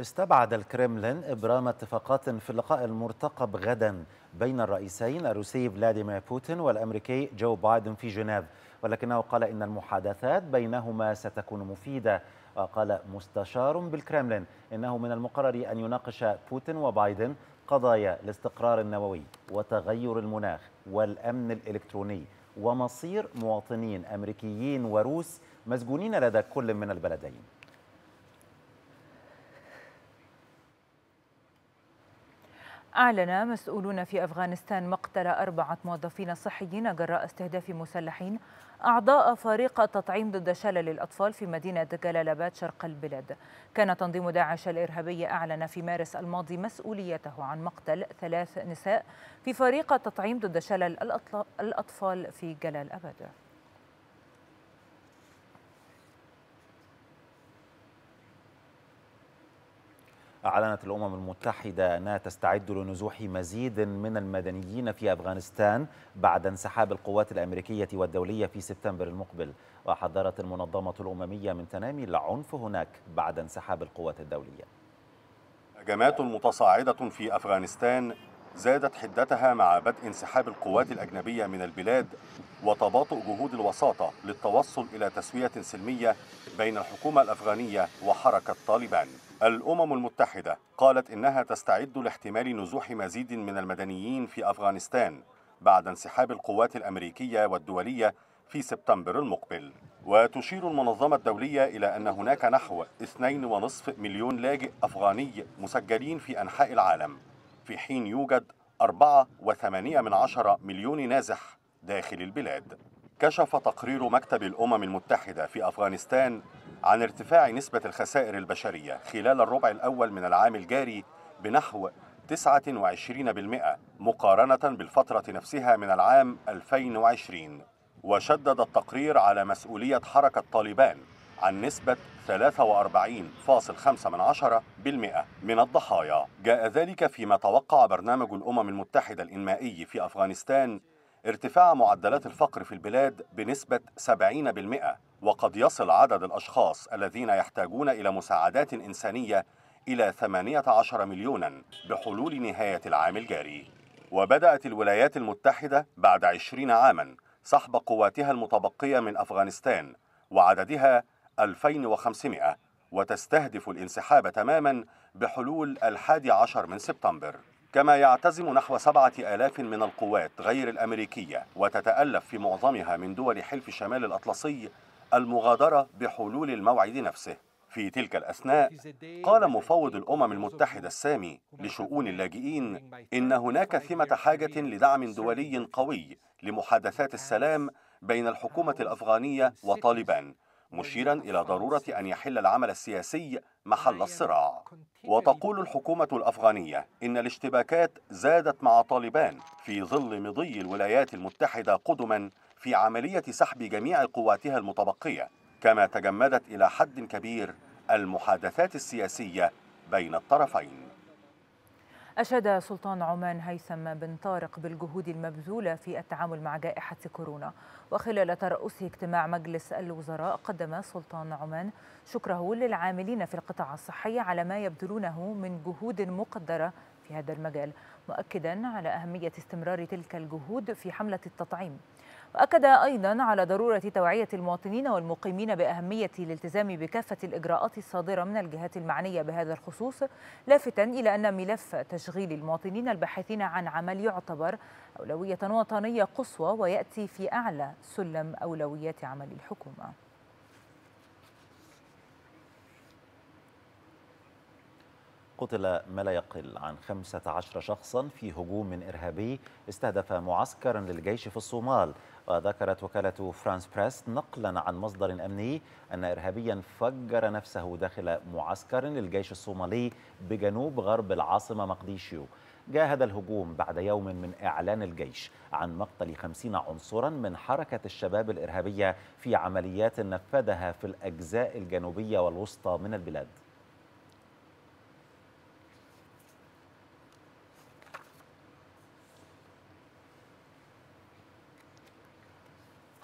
استبعد الكرملين إبرام اتفاقات في اللقاء المرتقب غدا بين الرئيسين الروسي فلاديمير بوتين والأمريكي جو بايدن في جنيف. ولكنه قال إن المحادثات بينهما ستكون مفيدة. وقال مستشار بالكرملين إنه من المقرر أن يناقش بوتين وبايدن قضايا الاستقرار النووي وتغير المناخ والأمن الإلكتروني ومصير مواطنين أمريكيين وروس مسجونين لدى كل من البلدين. أعلن مسؤولون في أفغانستان مقتل أربعة موظفين صحيين جراء استهداف مسلحين أعضاء فريق التطعيم ضد شلل الأطفال في مدينة جلال آباد شرق البلاد. كان تنظيم داعش الإرهابي أعلن في مارس الماضي مسؤوليته عن مقتل ثلاث نساء في فريق التطعيم ضد شلل الأطفال في جلال آباد أعلنت الأمم المتحدة أنها تستعد لنزوح مزيد من المدنيين في أفغانستان بعد انسحاب القوات الأمريكية والدولية في سبتمبر المقبل. وحذرت المنظمة الأممية من تنامي العنف هناك بعد انسحاب القوات الدولية. هجمات متصاعدة في أفغانستان زادت حدتها مع بدء انسحاب القوات الأجنبية من البلاد وتباطؤ جهود الوساطة للتوصل إلى تسوية سلمية بين الحكومة الأفغانية وحركة طالبان. الأمم المتحدة قالت إنها تستعد لاحتمال نزوح مزيد من المدنيين في أفغانستان بعد انسحاب القوات الأمريكية والدولية في سبتمبر المقبل. وتشير المنظمة الدولية إلى أن هناك نحو 2.5 مليون لاجئ أفغاني مسجلين في أنحاء العالم. في حين يوجد 4.8 من عشرة مليون نازح داخل البلاد. كشف تقرير مكتب الأمم المتحدة في أفغانستان عن ارتفاع نسبة الخسائر البشرية خلال الربع الأول من العام الجاري بنحو 29% مقارنة بالفترة نفسها من العام 2020 وشدد التقرير على مسؤولية حركة طالبان عن نسبة 43.5% من الضحايا. جاء ذلك فيما توقع برنامج الأمم المتحدة الإنمائي في أفغانستان ارتفاع معدلات الفقر في البلاد بنسبة 70% وقد يصل عدد الأشخاص الذين يحتاجون إلى مساعدات إنسانية إلى 18 مليونا بحلول نهاية العام الجاري. وبدأت الولايات المتحدة بعد 20 عاما سحب قواتها المتبقية من أفغانستان وعددها 2500 وتستهدف الانسحاب تماما بحلول الحادي عشر من سبتمبر. كما يعتزم نحو سبعة آلاف من القوات غير الأمريكية وتتألف في معظمها من دول حلف شمال الأطلسي المغادرة بحلول الموعد نفسه. في تلك الأثناء قال مفوض الأمم المتحدة السامي لشؤون اللاجئين إن هناك ثمة حاجة لدعم دولي قوي لمحادثات السلام بين الحكومة الأفغانية وطالبان مشيرا إلى ضرورة أن يحل العمل السياسي محل الصراع. وتقول الحكومة الأفغانية إن الاشتباكات زادت مع طالبان في ظل مضي الولايات المتحدة قدما في عملية سحب جميع قواتها المتبقية كما تجمدت إلى حد كبير المحادثات السياسية بين الطرفين. أشاد سلطان عمان هيثم بن طارق بالجهود المبذولة في التعامل مع جائحة كورونا. وخلال ترأسه اجتماع مجلس الوزراء قدم سلطان عمان شكره للعاملين في القطاع الصحي على ما يبذلونه من جهود مقدرة في هذا المجال مؤكدا على أهمية استمرار تلك الجهود في حملة التطعيم. وأكد أيضا على ضرورة توعية المواطنين والمقيمين بأهمية الالتزام بكافة الإجراءات الصادرة من الجهات المعنية بهذا الخصوص لافتا إلى أن ملف تشغيل المواطنين الباحثين عن عمل يعتبر أولوية وطنية قصوى ويأتي في أعلى سلم أولويات عمل الحكومة. قتل ما لا يقل عن 15 شخصا في هجوم إرهابي استهدف معسكرا للجيش في الصومال. وذكرت وكالة فرانس بريس نقلا عن مصدر أمني أن إرهابيا فجر نفسه داخل معسكر للجيش الصومالي بجنوب غرب العاصمة مقديشيو. جاء هذا الهجوم بعد يوم من إعلان الجيش عن مقتل خمسين عنصرا من حركة الشباب الإرهابية في عمليات نفذها في الأجزاء الجنوبية والوسطى من البلاد.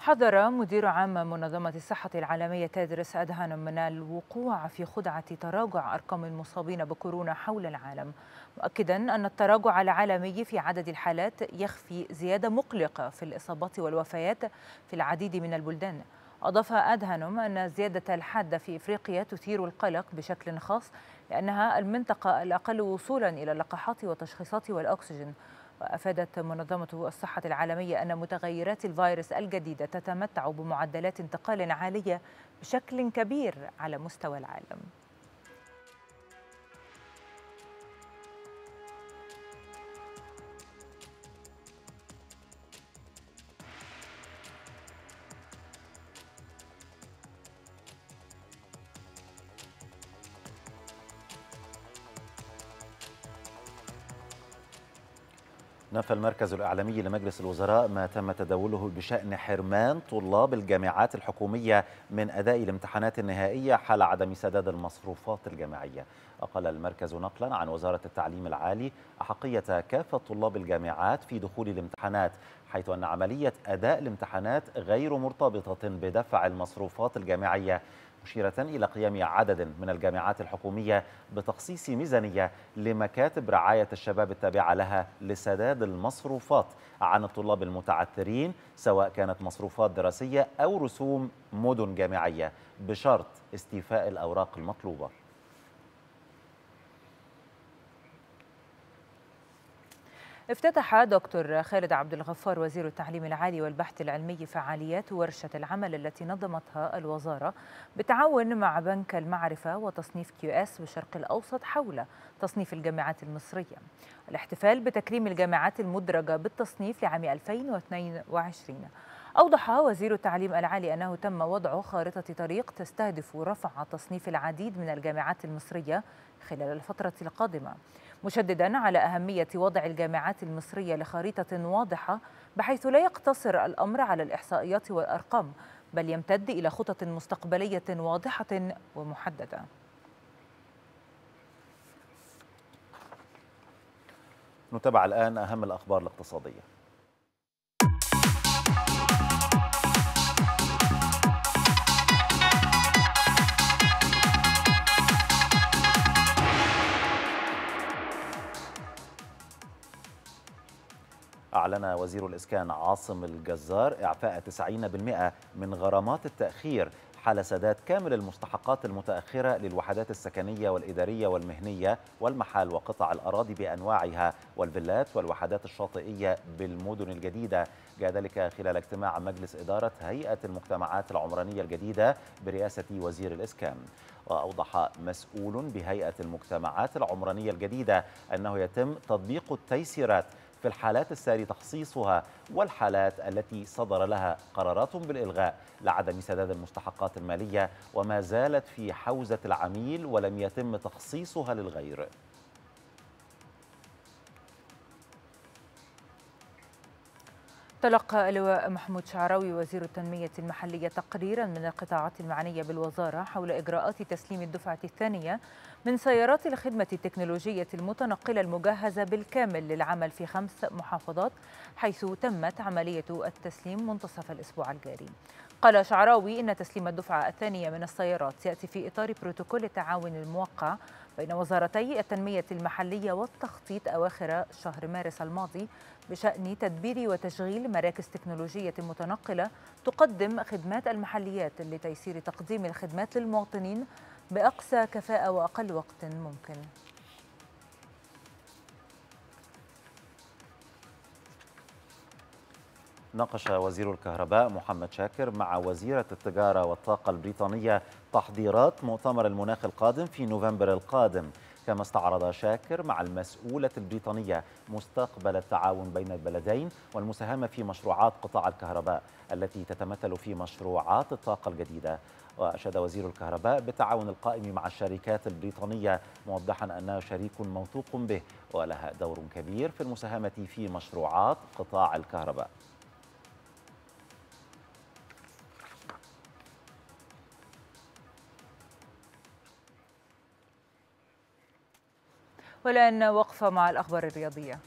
حذر مدير عام منظمة الصحة العالمية تدرس أدهانم من الوقوع في خدعة تراجع أرقام المصابين بكورونا حول العالم مؤكدا أن التراجع العالمي في عدد الحالات يخفي زيادة مقلقة في الإصابات والوفيات في العديد من البلدان. أضاف أدهانم أن الزيادة الحادة في إفريقيا تثير القلق بشكل خاص لأنها المنطقة الأقل وصولا إلى اللقاحات والتشخيصات والأكسجين. وأفادت منظمة الصحة العالمية أن متغيرات الفيروس الجديدة تتمتع بمعدلات انتقال عالية بشكل كبير على مستوى العالم. نفى المركز الإعلامي لمجلس الوزراء ما تم تداوله بشأن حرمان طلاب الجامعات الحكومية من أداء الامتحانات النهائية حال عدم سداد المصروفات الجامعية. أقل المركز نقلا عن وزارة التعليم العالي أحقية كافة طلاب الجامعات في دخول الامتحانات حيث أن عملية أداء الامتحانات غير مرتبطة بدفع المصروفات الجامعية. مشيرة إلى قيام عدد من الجامعات الحكومية بتخصيص ميزانية لمكاتب رعاية الشباب التابعة لها لسداد المصروفات عن الطلاب المتعثرين سواء كانت مصروفات دراسية أو رسوم مدن جامعية بشرط استيفاء الأوراق المطلوبة. افتتح دكتور خالد عبد الغفار وزير التعليم العالي والبحث العلمي فعاليات ورشة العمل التي نظمتها الوزارة بالتعاون مع بنك المعرفة وتصنيف QS بالشرق الأوسط حول تصنيف الجامعات المصرية. الاحتفال بتكريم الجامعات المدرجة بالتصنيف لعام 2022 أوضح وزير التعليم العالي أنه تم وضع خارطة طريق تستهدف رفع تصنيف العديد من الجامعات المصرية خلال الفترة القادمة. مشددا على أهمية وضع الجامعات المصرية لخريطة واضحة بحيث لا يقتصر الأمر على الإحصائيات والأرقام بل يمتد إلى خطط مستقبلية واضحة ومحددة. نتابع الآن أهم الأخبار الاقتصادية. أعلن وزير الإسكان عاصم الجزار إعفاء 90% من غرامات التأخير حال سداد كامل المستحقات المتأخرة للوحدات السكنية والإدارية والمهنية والمحال وقطع الأراضي بأنواعها والفيلات والوحدات الشاطئية بالمدن الجديدة. جاء ذلك خلال اجتماع مجلس إدارة هيئة المجتمعات العمرانية الجديدة برئاسة وزير الإسكان. وأوضح مسؤول بهيئة المجتمعات العمرانية الجديدة أنه يتم تطبيق التيسيرات في الحالات الساري تخصيصها والحالات التي صدر لها قرارات بالإلغاء لعدم سداد المستحقات المالية وما زالت في حوزة العميل ولم يتم تخصيصها للغير. تلقى اللواء محمود شعراوي وزير التنمية المحلية تقريرا من القطاعات المعنية بالوزارة حول إجراءات تسليم الدفعة الثانية من سيارات الخدمة التكنولوجية المتنقلة المجهزة بالكامل للعمل في خمس محافظات حيث تمت عملية التسليم منتصف الأسبوع الجاري. قال شعراوي إن تسليم الدفعة الثانية من السيارات يأتي في إطار بروتوكول التعاون الموقع بين وزارتي التنمية المحلية والتخطيط أواخر شهر مارس الماضي بشأن تدبير وتشغيل مراكز تكنولوجية متنقلة تقدم خدمات المحليات لتيسير تقديم الخدمات للمواطنين بأقصى كفاءة وأقل وقت ممكن. ناقش وزير الكهرباء محمد شاكر مع وزيرة التجارة والطاقة البريطانية تحضيرات مؤتمر المناخ القادم في نوفمبر القادم. كما استعرض شاكر مع المسؤولة البريطانية مستقبل التعاون بين البلدين والمساهمة في مشروعات قطاع الكهرباء التي تتمثل في مشروعات الطاقة الجديدة. وأشاد وزير الكهرباء بالتعاون القائم مع الشركات البريطانية موضحا أنها شريك موثوق به ولها دور كبير في المساهمة في مشروعات قطاع الكهرباء. والآن وقفة مع الأخبار الرياضية.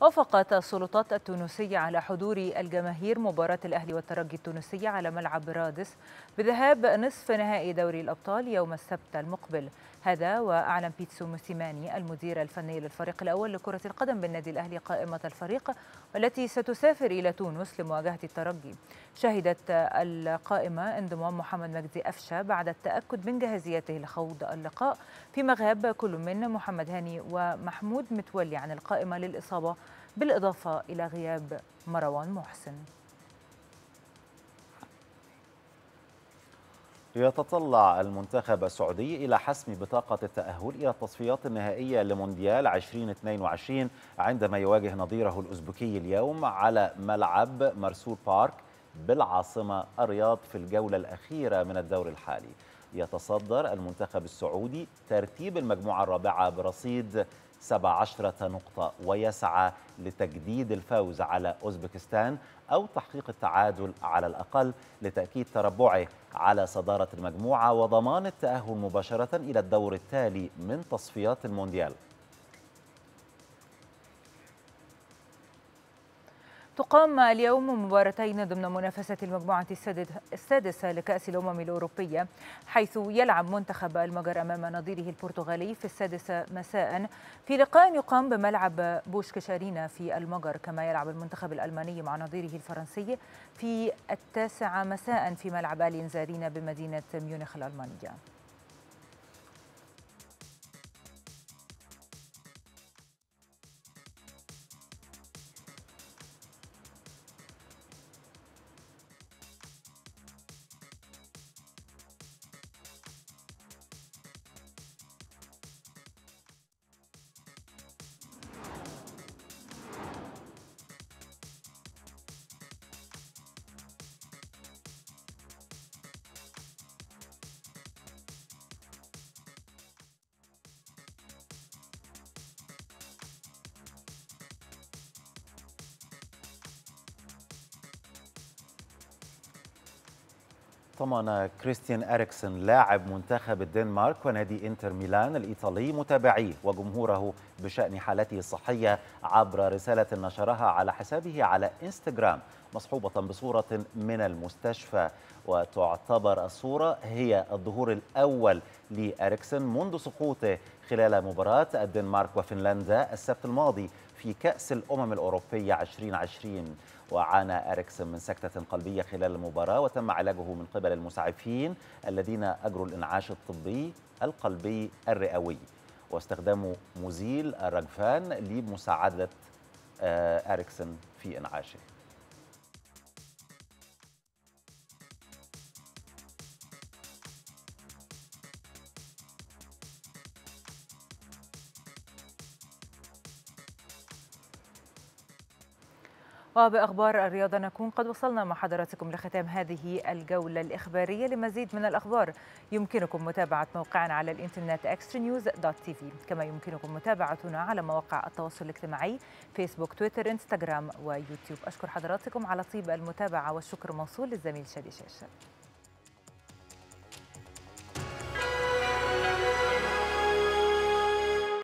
وافقت السلطات التونسية على حضور الجماهير مباراة الأهلي والترجي التونسية على ملعب رادس بذهاب نصف نهائي دوري الأبطال يوم السبت المقبل. هذا وأعلن بيتسو موسيماني المدير الفني للفريق الأول لكرة القدم بالنادي الأهلي قائمة الفريق والتي ستسافر إلى تونس لمواجهة الترجي. شهدت القائمة انضمام محمد مجدي أفشة بعد التأكد من جاهزيته لخوض اللقاء فيما غاب كل من محمد هاني ومحمود متولي عن القائمة للإصابة بالإضافة إلى غياب مروان محسن. يتطلع المنتخب السعودي إلى حسم بطاقة التأهل إلى التصفيات النهائية لمونديال 2022 عندما يواجه نظيره الأوزبكي اليوم على ملعب مرسول بارك بالعاصمة الرياض في الجولة الأخيرة من الدور الحالي. يتصدر المنتخب السعودي ترتيب المجموعة الرابعة برصيد 17 نقطة ويسعى لتجديد الفوز على أوزبكستان أو تحقيق التعادل على الأقل لتأكيد تربعه على صدارة المجموعة وضمان التأهل مباشرة إلى الدور التالي من تصفيات المونديال. تقام اليوم مباراتين ضمن منافسة المجموعة السادسة لكأس الأمم الأوروبية حيث يلعب منتخب المجر أمام نظيره البرتغالي في السادسة مساء في لقاء يقام بملعب بوشكش أرينا في المجر كما يلعب المنتخب الألماني مع نظيره الفرنسي في التاسعة مساء في ملعب ألينز أرينا بمدينة ميونخ الألمانية. طمن كريستيان أريكسن لاعب منتخب الدنمارك ونادي إنتر ميلان الإيطالي متابعيه وجمهوره بشأن حالته الصحية عبر رسالة نشرها على حسابه على إنستغرام مصحوبة بصورة من المستشفى. وتعتبر الصورة هي الظهور الأول لأريكسن منذ سقوطه خلال مباراة الدنمارك وفنلندا السبت الماضي. في كأس الأمم الأوروبية 2020 وعانى أريكسن من سكتة قلبية خلال المباراة وتم علاجه من قبل المسعفين الذين أجروا الإنعاش الطبي القلبي الرئوي. واستخدموا مزيل الرجفان لمساعدة أريكسن في إنعاشه. وبأخبار الرياضة نكون قد وصلنا مع حضراتكم لختام هذه الجولة الإخبارية. لمزيد من الأخبار يمكنكم متابعة موقعنا على الإنترنت extranews.tv كما يمكنكم متابعتنا على مواقع التواصل الاجتماعي فيسبوك تويتر انستغرام ويوتيوب أشكر حضراتكم على طيب المتابعة والشكر موصول للزميل شادي شاشة.